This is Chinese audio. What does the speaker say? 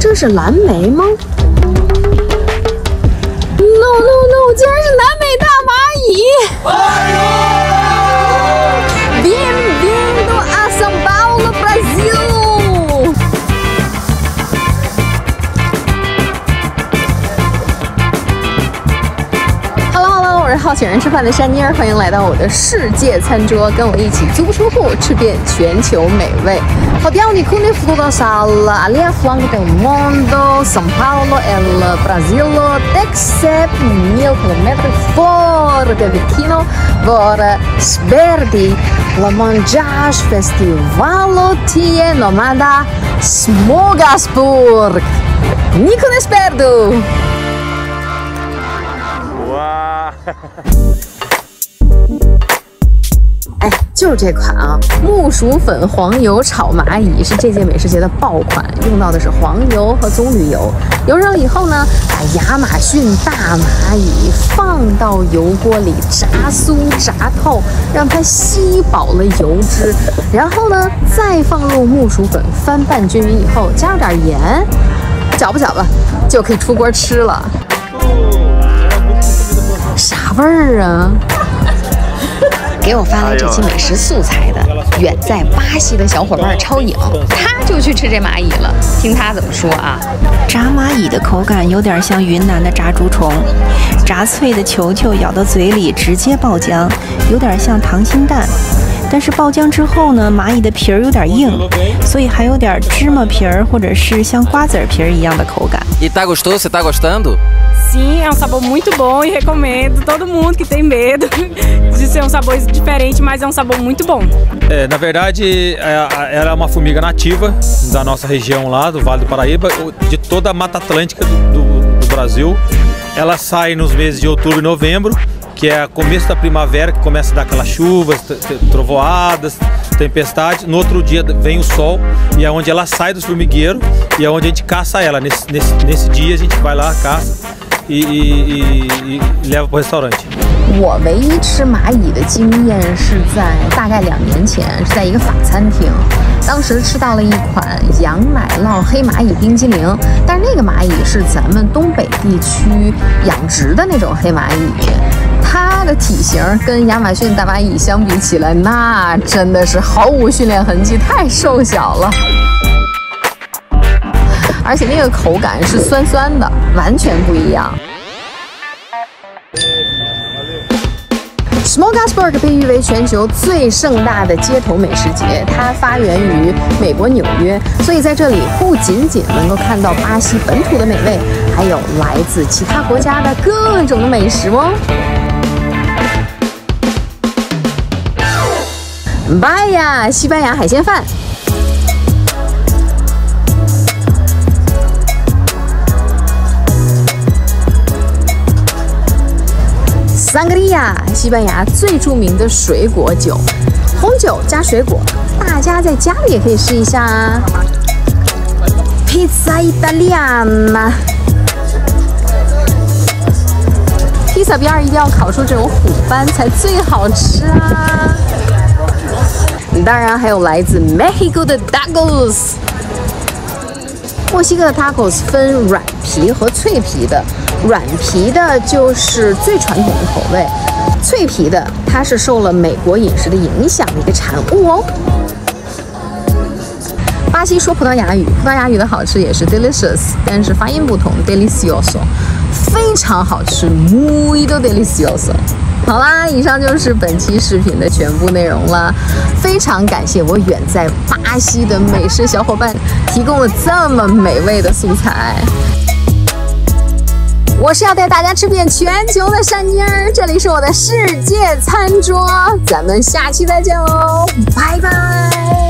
这是蓝莓吗？No No No，竟然是南美大蚂蚁！好请人吃饭的山妮儿，欢迎来到我的世界餐桌，跟我一起足不出户吃遍全球美味。Rodeando e com toda a sala, ali a flanco do mundo, São Paulo, el Brasil, Texep, mil quilômetros fora de Viquino, Bora, Sberdi, La Manjage Festival, Tie Nomada, Smogasburg. Nico Nesperdo! 哎，就是这款啊，木薯粉黄油炒蚂蚁是这届美食节的爆款，用到的是黄油和棕榈油。油热了以后呢，把亚马逊大蚂蚁放到油锅里炸酥炸透，让它吸饱了油脂，然后呢，再放入木薯粉翻拌均匀以后，加入点盐，搅吧搅吧，就可以出锅吃了。啥味儿啊？给我发来这期美食素材的远在巴西的小伙伴超影，他就去吃这蚂蚁了。听他怎么说啊？炸蚂蚁的口感有点像云南的炸竹虫，炸脆的球球咬到嘴里直接爆浆，有点像溏心蛋。但是爆浆之后呢，蚂蚁的皮儿有点硬，所以还有点芝麻皮儿或者是像瓜子皮儿一样的口感。E tá gostoso? Você tá gostando? Sim, é um sabor muito bom e recomendo todo mundo que tem medo de ser um sabor diferente, mas é um sabor muito bom. É, na verdade, é, ela é uma formiga nativa da nossa região lá, do Vale do Paraíba, de toda a Mata Atlântica do, do, do Brasil. Ela sai nos meses de outubro e novembro que é começo da primavera, que começa a dar aquelas chuvas, trovoadas, tempestade. No outro dia vem o sol e é onde ela sai do formigueiro e é onde a gente caça ela. Nesse, nesse, nesse dia a gente vai lá, caça e, e, e, e leva para o restaurante. 我唯一吃蚂蚁的经验是在大概两年前，是在一个法餐厅，当时吃到了一款羊奶酪黑蚂蚁冰激凌，但是那个蚂蚁是咱们东北地区养殖的那种黑蚂蚁， 它的体型跟亚马逊大蚂蚁相比起来，那真的是毫无训练痕迹，太瘦小了，而且那个口感是酸酸的，完全不一样。Smogasburg 被誉为全球最盛大的街头美食节，它发源于美国纽约，所以在这里不仅仅能够看到巴西本土的美味，还有来自其他国家的各种的美食哦。拜呀，西班牙海鲜饭。桑格利亚，西班牙最著名的水果酒，红酒加水果，大家在家里也可以试一下啊。Pizza Italiana，披萨边儿一定要烤出这种虎斑才最好吃啊。当然还有来自 Mexico 的 Tacos，墨西哥的 Tacos 分软皮和脆皮的。软皮的就是最传统的口味，脆皮的它是受了美国饮食的影响的一个产物哦。巴西说葡萄牙语，葡萄牙语的好吃也是 delicious，但是发音不同，delicioso，非常好吃，muito delicioso。好啦，以上就是本期视频的全部内容了，非常感谢我远在巴西的美食小伙伴提供了这么美味的素材。我是要带大家吃遍全球的山妮儿，这里是我的世界餐桌，咱们下期再见喽，拜拜。